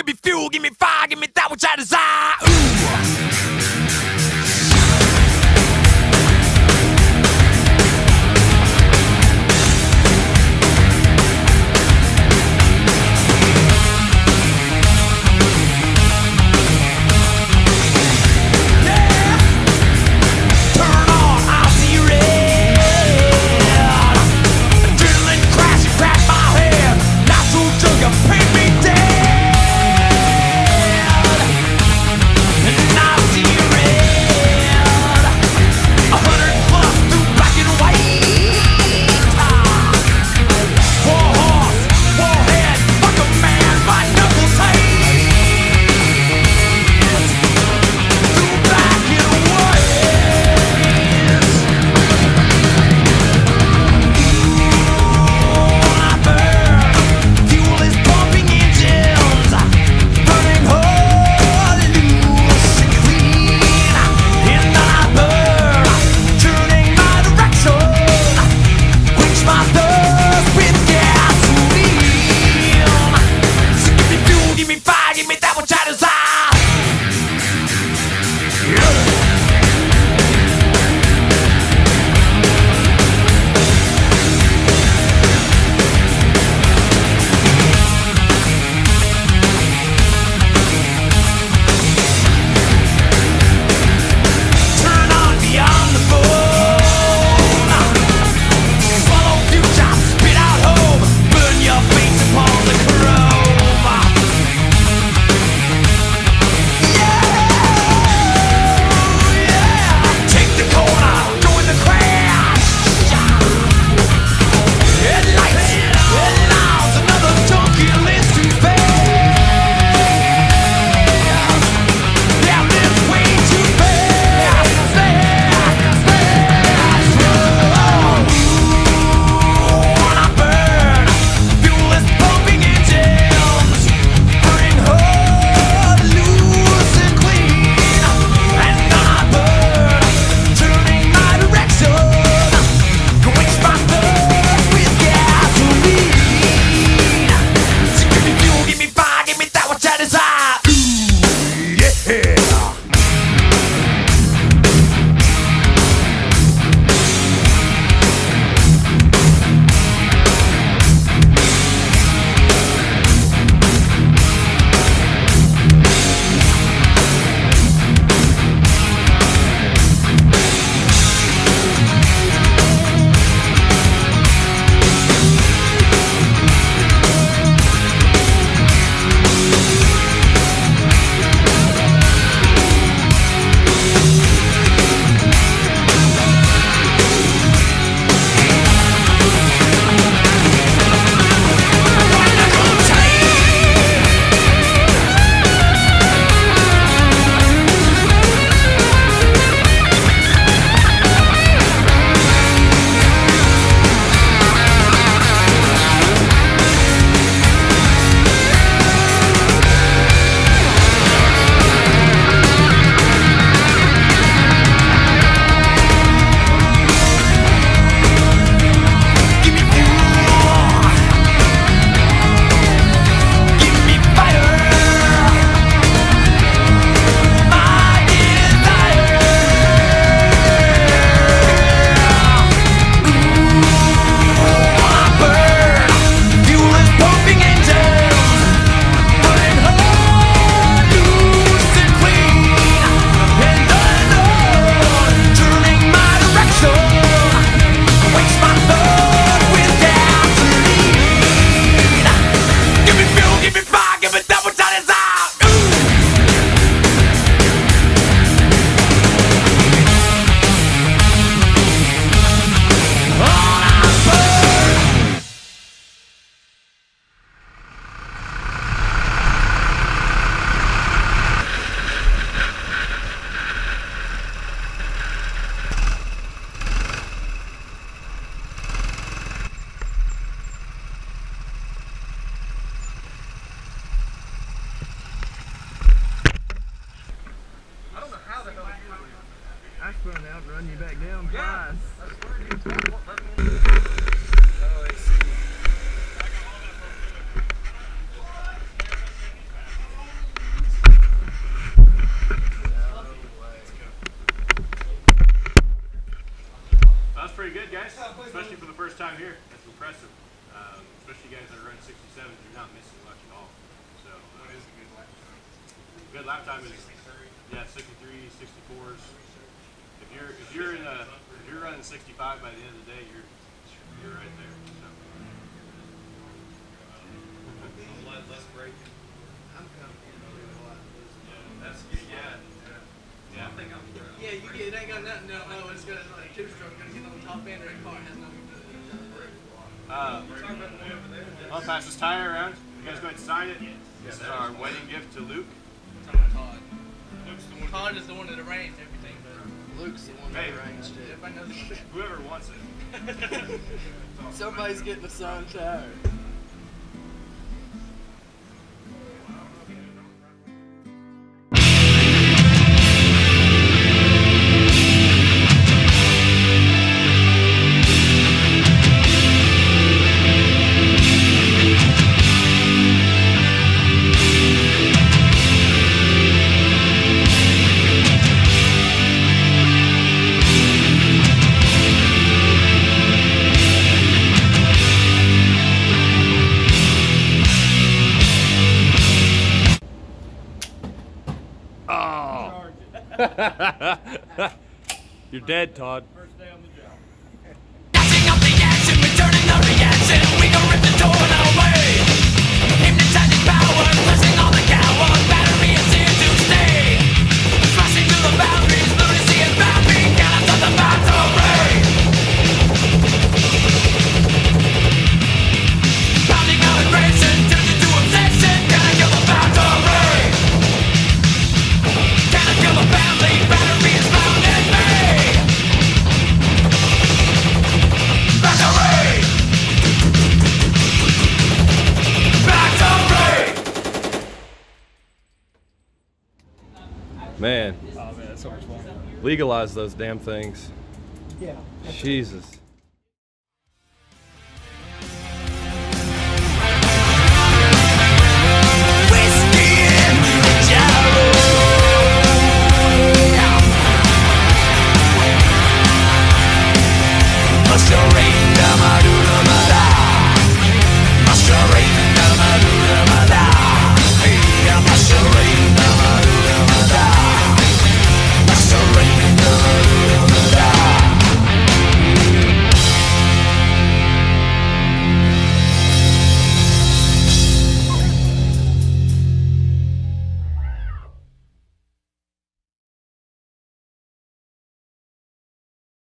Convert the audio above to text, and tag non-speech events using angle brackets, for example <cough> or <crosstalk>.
Give me fuel, give me fire, give me That's pretty good, guys. Especially for the first time here. That's impressive. Um, especially guys that are running 67s, you're not missing much at all. So, uh, a good lap time? Good lap time is yeah, 63, 64s. If you're if you're in a if you're running 65 by the end of the day, you're you're right there. So. Less, less braking. I'm coming in a lot. That's good. Yeah. Yeah. I think I'm. Yeah, you get it ain't got nothing. No, no, it's got like two stroke. Gonna get on the top end of that car. It has nothing to do with it. Uh, Talking about the one over there. I'll pass this tire around. You guys go ahead and sign it. This is our wedding gift to Luke. Todd. Luke's the one. Todd is the one that arranged everything, but Luke's the one Hey. that arranged it. Everybody knows it's Whoever wants it. <laughs> <laughs> Somebody's getting a sun tire. <laughs> You're dead, Todd. Legalize those damn things. Yeah. Jesus.